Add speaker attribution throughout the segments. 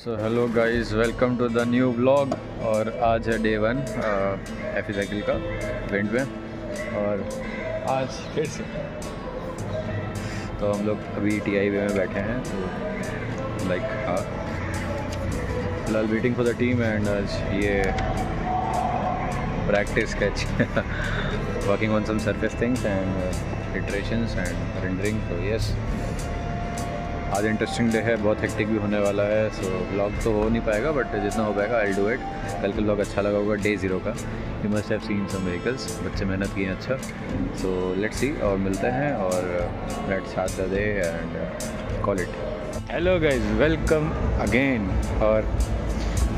Speaker 1: So hello guys welcome to the new vlog और आज है डे वन एफ़ साइकिल का इवेंट में। और आज फिर से। तो हम लोग अभी टी आई वे में बैठे हैं तो लाइक हाँ। फ़िलहाल waiting for the team and आज ये practice sketch working on some surface things and iterations and rendering तो यस आज इंटरेस्टिंग डे है, बहुत हेक्टिक भी होने वाला है सो ब्लॉग तो हो नहीं पाएगा बट जितना हो पाएगा आई डू इट कल का ब्लॉग अच्छा लगा होगा डे ज़ीरो का. You must have seen some vehicles बच्चे मेहनत किए अच्छा. सो लेट्स सी और मिलते हैं, और let the day end call it hello guys welcome again और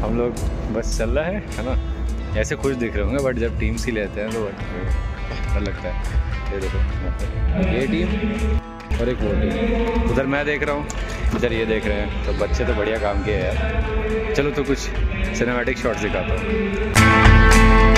Speaker 1: हम लोग बस चल रहा है है ना? ऐसे खुश दिख रहे होंगे बट जब टीम सी लेते हैं तो अच्छा लगता है. ये देखो, ये टीम और एक टीम उधर मैं देख रहा हूँ, इधर ये देख रहे हैं। तो बच्चे तो बढ़िया काम किए हैं। चलो तो कुछ सिनेमेटिक शॉट्स दिखाता हूँ।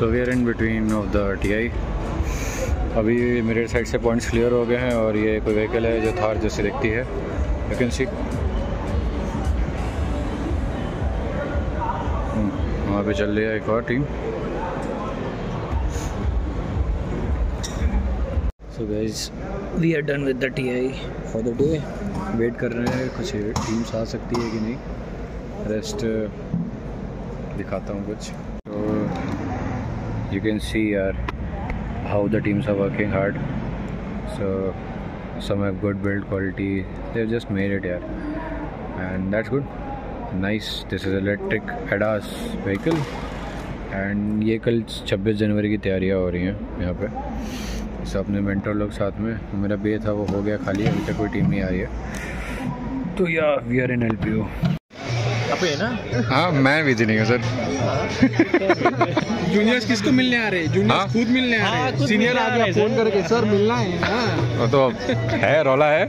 Speaker 1: So we are in between of the T I अभी मेरे साइड से पॉइंट्स क्लियर हो गए हैं और ये कोई व्हीकल है जो थार जैसे दिखती है। यू कैन सी वहाँ पे चल रही है एक और team so guys we are done with the T I for the day wait कर रहे हैं कुछ टीम्स आ सकती है कि नहीं। रेस्ट दिखाता हूँ कुछ। You can see uh, how the teams are working hard so some have good build quality they've just made it yeah and that's good nice this is electric ADAS vehicle and ये कल 26 जनवरी की तैयारियाँ हो रही हैं यहाँ पे सब अपने मेंटर लोग साथ में मेरा बे था वो हो गया खाली अभी तक कोई टीम नहीं आ रही है तो या वी आर इन एल
Speaker 2: आप है ना?
Speaker 1: हाँ मैं बिज़ी नहीं हूँ सर।
Speaker 3: जूनियर्स किसको मिलने आ रहे हैं?
Speaker 1: हाँ?
Speaker 3: जूनियर्स खुद मिलने आ
Speaker 2: हाँ,
Speaker 3: रहे हैं सीनियर
Speaker 2: आ
Speaker 3: आ
Speaker 2: रहे
Speaker 3: गया
Speaker 2: हैं,
Speaker 3: फ़ोन करके सर मिलना है ना?
Speaker 1: वो तो है रोला है।